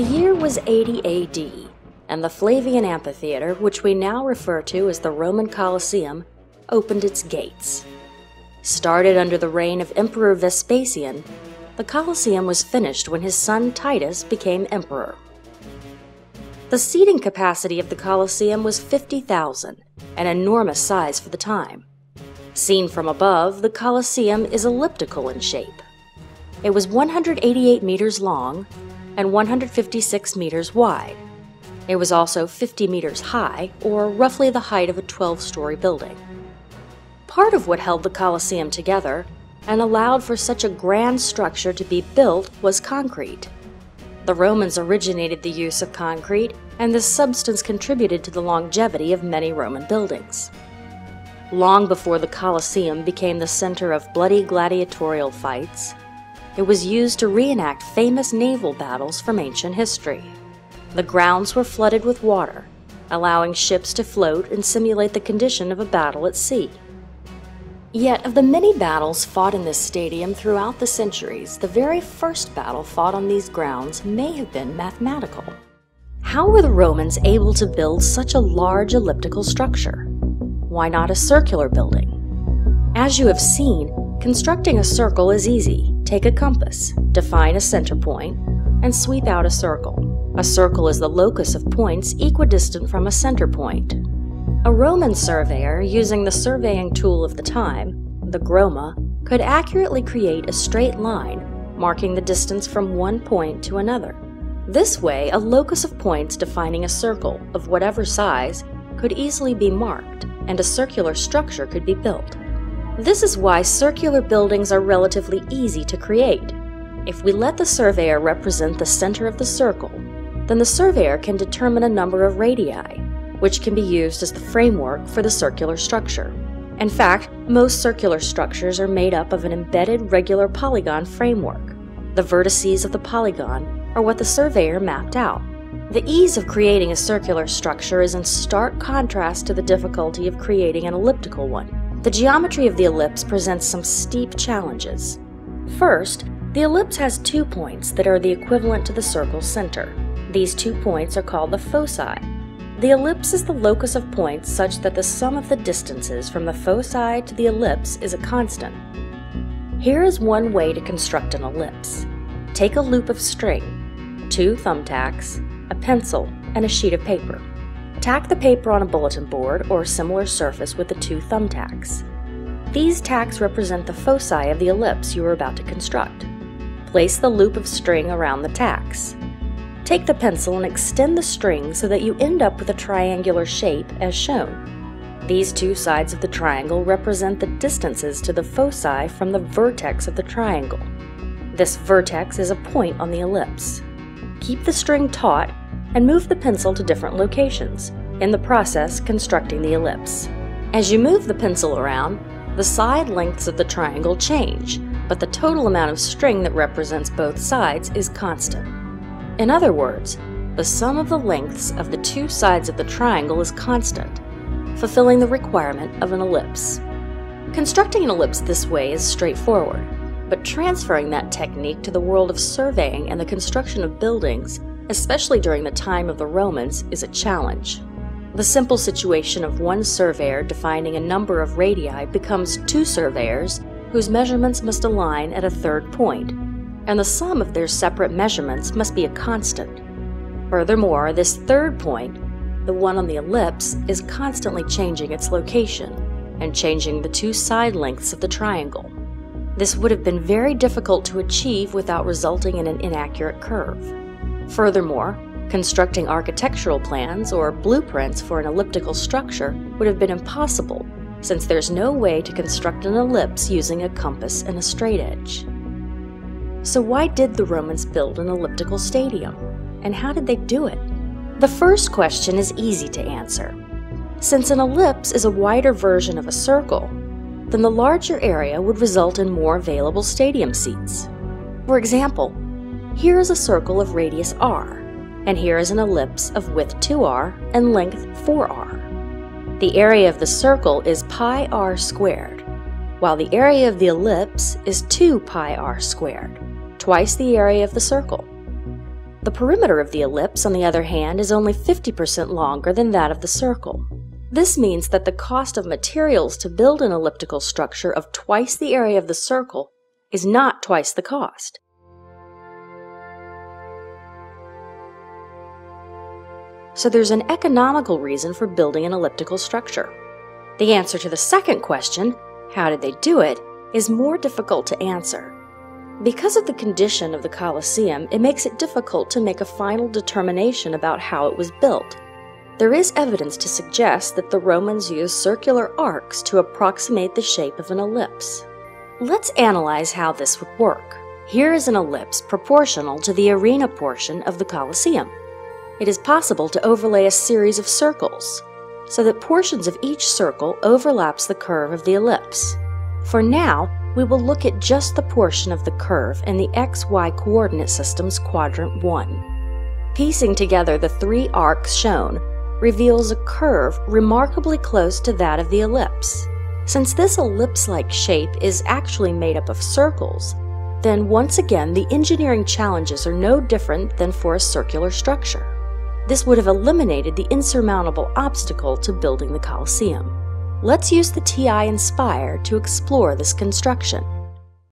The year was 80 AD, and the Flavian Amphitheater, which we now refer to as the Roman Colosseum, opened its gates. Started under the reign of Emperor Vespasian, the Colosseum was finished when his son Titus became emperor. The seating capacity of the Colosseum was 50,000, an enormous size for the time. Seen from above, the Colosseum is elliptical in shape. It was 188 meters long and 156 meters wide. It was also 50 meters high, or roughly the height of a 12 story building. Part of what held the Colosseum together and allowed for such a grand structure to be built was concrete. The Romans originated the use of concrete, and this substance contributed to the longevity of many Roman buildings. Long before the Colosseum became the center of bloody gladiatorial fights, it was used to reenact famous naval battles from ancient history. The grounds were flooded with water, allowing ships to float and simulate the condition of a battle at sea. Yet, of the many battles fought in this stadium throughout the centuries, the very first battle fought on these grounds may have been mathematical. How were the Romans able to build such a large elliptical structure? Why not a circular building? As you have seen, constructing a circle is easy. Take a compass, define a center point, and sweep out a circle. A circle is the locus of points equidistant from a center point. A Roman surveyor, using the surveying tool of the time, the groma, could accurately create a straight line, marking the distance from one point to another. This way, a locus of points defining a circle of whatever size could easily be marked, and a circular structure could be built. This is why circular buildings are relatively easy to create. If we let the surveyor represent the center of the circle, then the surveyor can determine a number of radii, which can be used as the framework for the circular structure. In fact, most circular structures are made up of an embedded regular polygon framework. The vertices of the polygon are what the surveyor mapped out. The ease of creating a circular structure is in stark contrast to the difficulty of creating an elliptical one. The geometry of the ellipse presents some steep challenges. First, the ellipse has two points that are the equivalent to the circle's center. These two points are called the foci, the ellipse is the locus of points such that the sum of the distances from the foci to the ellipse is a constant. Here is one way to construct an ellipse. Take a loop of string, two thumbtacks, a pencil, and a sheet of paper. Tack the paper on a bulletin board or similar surface with the two thumbtacks. These tacks represent the foci of the ellipse you are about to construct. Place the loop of string around the tacks. Take the pencil and extend the string so that you end up with a triangular shape as shown. These two sides of the triangle represent the distances to the foci from the vertex of the triangle. This vertex is a point on the ellipse. Keep the string taut and move the pencil to different locations, in the process constructing the ellipse. As you move the pencil around, the side lengths of the triangle change, but the total amount of string that represents both sides is constant. In other words, the sum of the lengths of the two sides of the triangle is constant, fulfilling the requirement of an ellipse. Constructing an ellipse this way is straightforward, but transferring that technique to the world of surveying and the construction of buildings, especially during the time of the Romans, is a challenge. The simple situation of one surveyor defining a number of radii becomes two surveyors whose measurements must align at a third point, and the sum of their separate measurements must be a constant. Furthermore, this third point, the one on the ellipse, is constantly changing its location and changing the two side lengths of the triangle. This would have been very difficult to achieve without resulting in an inaccurate curve. Furthermore, constructing architectural plans or blueprints for an elliptical structure would have been impossible since there's no way to construct an ellipse using a compass and a straight edge. So, why did the Romans build an elliptical stadium? And how did they do it? The first question is easy to answer. Since an ellipse is a wider version of a circle, then the larger area would result in more available stadium seats. For example, here is a circle of radius r, and here is an ellipse of width 2r and length 4r. The area of the circle is pi r squared, while the area of the ellipse is 2 pi r squared twice the area of the circle. The perimeter of the ellipse, on the other hand, is only 50% longer than that of the circle. This means that the cost of materials to build an elliptical structure of twice the area of the circle is not twice the cost. So there's an economical reason for building an elliptical structure. The answer to the second question, how did they do it, is more difficult to answer. Because of the condition of the Colosseum, it makes it difficult to make a final determination about how it was built. There is evidence to suggest that the Romans used circular arcs to approximate the shape of an ellipse. Let's analyze how this would work. Here is an ellipse proportional to the arena portion of the Colosseum. It is possible to overlay a series of circles, so that portions of each circle overlaps the curve of the ellipse. For now, we will look at just the portion of the curve in the xy coordinate system's quadrant 1. Piecing together the three arcs shown reveals a curve remarkably close to that of the ellipse. Since this ellipse-like shape is actually made up of circles, then once again the engineering challenges are no different than for a circular structure. This would have eliminated the insurmountable obstacle to building the Colosseum. Let's use the TI Nspire to explore this construction.